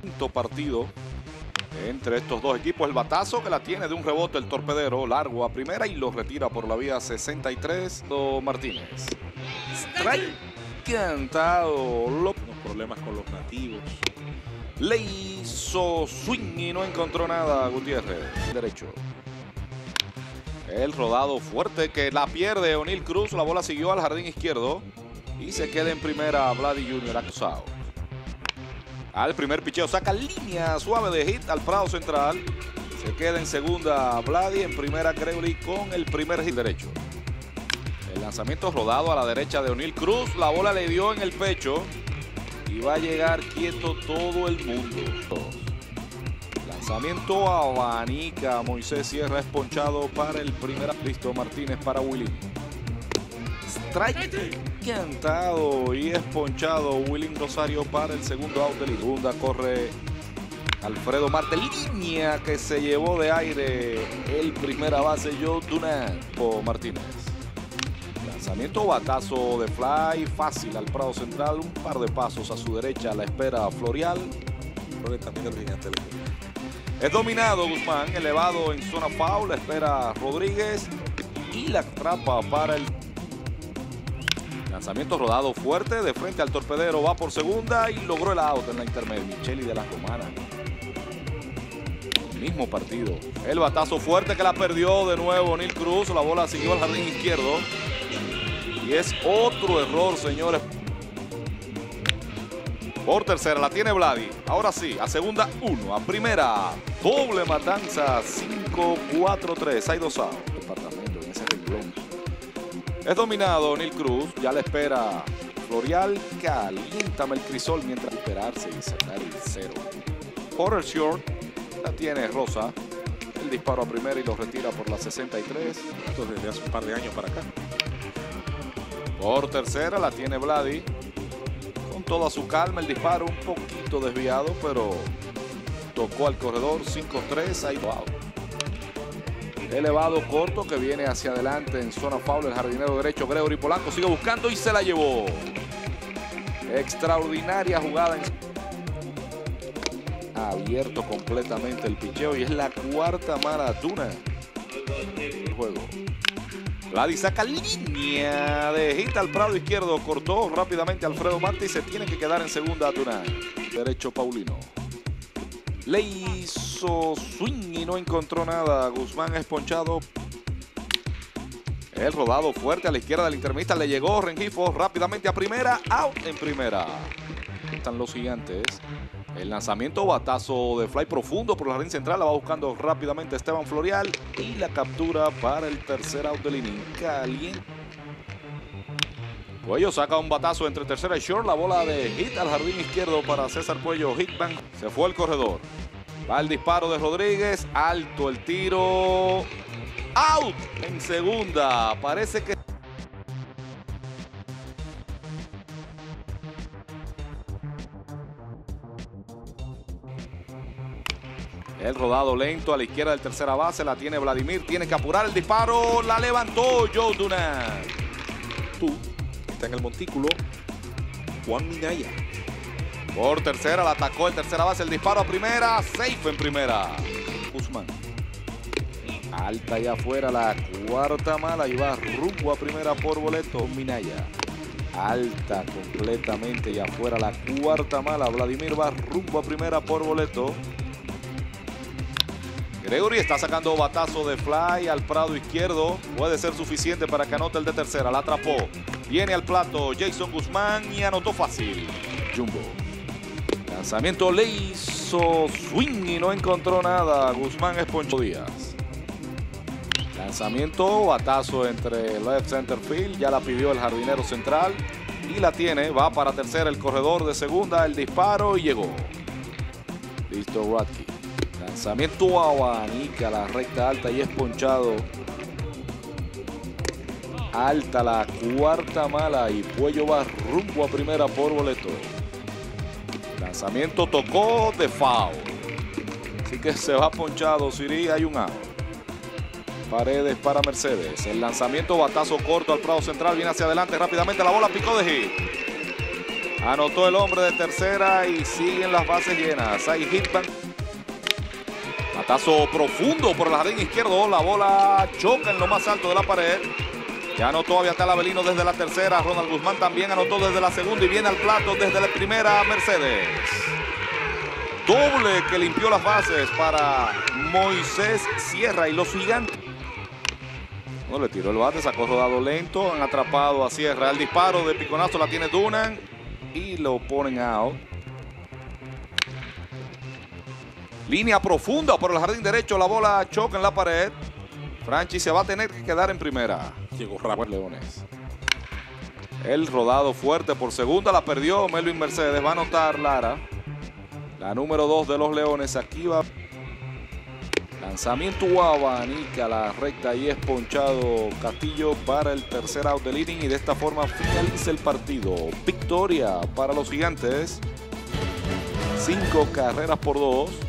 quinto partido entre estos dos equipos. El batazo que la tiene de un rebote el torpedero, largo a primera y lo retira por la vía 63. Martínez. Strike cantado. Los problemas con los nativos. Le hizo swing y no encontró nada Gutiérrez. Derecho. El rodado fuerte que la pierde O'Neill Cruz. La bola siguió al jardín izquierdo. Y se queda en primera Vladi Junior acusado. Al primer picheo saca línea suave de hit al Prado Central. Se queda en segunda Vladi, en primera Gregory con el primer hit derecho. El lanzamiento rodado a la derecha de O'Neill Cruz. La bola le dio en el pecho. Y va a llegar quieto todo el mundo. Lanzamiento abanica. Moisés Sierra es ponchado para el primer. Listo Martínez para Willy. Strike cantado y es ponchado Willing Rosario para el segundo out de la segunda. Corre Alfredo Marte. Que se llevó de aire el primera base Joe Dunan por Martínez. Lanzamiento batazo de fly fácil al Prado Central. Un par de pasos a su derecha la espera Florial. es dominado Guzmán, elevado en zona foul, espera Rodríguez y la atrapa para el lanzamiento rodado fuerte de frente al torpedero, va por segunda y logró el out en la intermedia. Micheli de la Romana. Mismo partido. El batazo fuerte que la perdió de nuevo Neil Cruz, la bola siguió al jardín izquierdo. Y es otro error, señores. Por tercera la tiene Vladi. Ahora sí, a segunda, uno. A primera, doble matanza, 5-4-3. Hay dos outs. Departamento en ese renglón. Es dominado Neil Cruz. Ya le espera Florial. Caliéntame el crisol mientras esperarse y sacar el cero. Por el short, la tiene Rosa. El disparo a primera y lo retira por la 63. Esto desde hace un par de años para acá. Por tercera la tiene Vladi toda su calma el disparo, un poquito desviado, pero tocó al corredor 5-3, ahí wow. Elevado corto que viene hacia adelante en zona foul el jardinero derecho Gregory Polanco sigue buscando y se la llevó. Extraordinaria jugada abierto completamente el picheo y es la cuarta maratona del juego. Vladi saca línea de al prado izquierdo. Cortó rápidamente Alfredo Marte y se tiene que quedar en segunda Tuna. Derecho Paulino. Le hizo swing y no encontró nada. Guzmán es ponchado. El rodado fuerte a la izquierda del intermista. Le llegó Rengifo rápidamente a primera. Out en primera. Están los gigantes. El lanzamiento batazo de fly profundo por la jardín central. La va buscando rápidamente Esteban Florial. Y la captura para el tercer out del inning. Caliente. Cuello saca un batazo entre tercera y short. La bola de hit al jardín izquierdo para César Cuello. Hitman se fue el corredor. Va el disparo de Rodríguez. Alto el tiro. Out en segunda. Parece que... El rodado lento a la izquierda del tercera base. La tiene Vladimir. Tiene que apurar el disparo. La levantó Joe Dunan. Tú. Está en el montículo. Juan Minaya. Por tercera. La atacó el tercera base. El disparo a primera. Safe en primera. Guzmán. Alta y afuera. La cuarta mala. Y va rumbo a primera por boleto. Minaya. Alta completamente y afuera la cuarta mala. Vladimir va rumbo a primera por boleto. Gregory está sacando batazo de fly al prado izquierdo. Puede ser suficiente para que anote el de tercera. La atrapó. Viene al plato Jason Guzmán y anotó fácil. Jumbo. Lanzamiento le hizo swing y no encontró nada. Guzmán es Poncho Díaz. Lanzamiento, batazo entre left center field. Ya la pidió el jardinero central. Y la tiene. Va para tercera el corredor de segunda. El disparo y llegó. Listo Radke. Lanzamiento abanica la recta alta y es ponchado. Alta la cuarta mala y Puello va rumbo a primera por boleto. Lanzamiento tocó de foul. Así que se va ponchado. Siri hay un out. Paredes para Mercedes. El lanzamiento batazo corto al Prado Central. Viene hacia adelante rápidamente. La bola picó de hit. Anotó el hombre de tercera y siguen las bases llenas. Hay hitman. Matazo profundo por el jardín izquierdo. La bola choca en lo más alto de la pared. Ya anotó Aviatal Avelino desde la tercera. Ronald Guzmán también anotó desde la segunda y viene al plato desde la primera Mercedes. Doble que limpió las bases para Moisés Sierra y los gigantes. No le tiró el bate, sacó rodado lento. Han atrapado a Sierra. El disparo de piconazo la tiene Dunan y lo ponen out. Línea profunda por el jardín derecho. La bola choca en la pared. Franchi se va a tener que quedar en primera. Llegó rápido. Leones. El rodado fuerte por segunda la perdió Melvin Mercedes. Va a anotar Lara. La número 2 de los Leones. Aquí va. Lanzamiento abanica la recta y es ponchado Castillo para el tercer out del inning y de esta forma finaliza el partido. Victoria para los gigantes. Cinco carreras por dos.